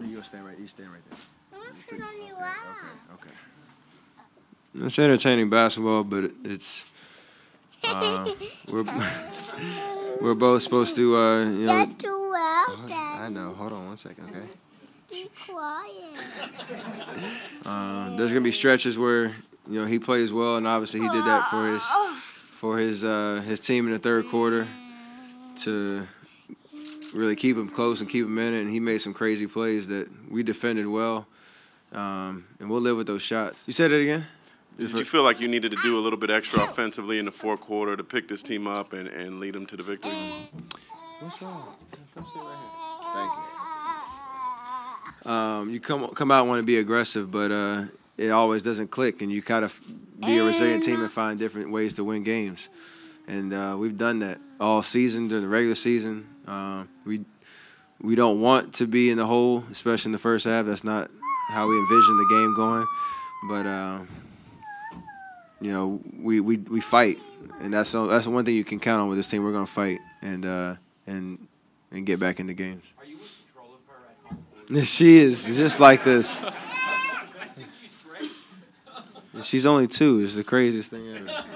You go stand right. You stand right there. I want to sit on your lap. Okay. Okay. It's entertaining basketball, but it- it's uh, we're we're both supposed to uh, you know. That's too loud, I know. Hold on one second, okay. Be quiet. Um, there's gonna be stretches where you know he plays well, and obviously he did that for his for his uh, his team in the third quarter to really keep him close and keep him in it. And he made some crazy plays that we defended well, um, and we'll live with those shots. You said it again. Did you feel like you needed to do a little bit extra offensively in the fourth quarter to pick this team up and, and lead them to the victory? What's wrong? Come sit right here. Thank you. Um, you come come out and want to be aggressive, but uh, it always doesn't click, and you kind of be a resilient team and find different ways to win games. And uh, we've done that all season during the regular season. Um, we we don't want to be in the hole, especially in the first half. That's not how we envision the game going. But uh, you know, we, we, we fight, and that's the- that's the one thing you can count on with this team. We're gonna fight and uh, and and get back into games. Are you in control of her at home? She is just like this. She's. She's only two. It's the craziest thing ever.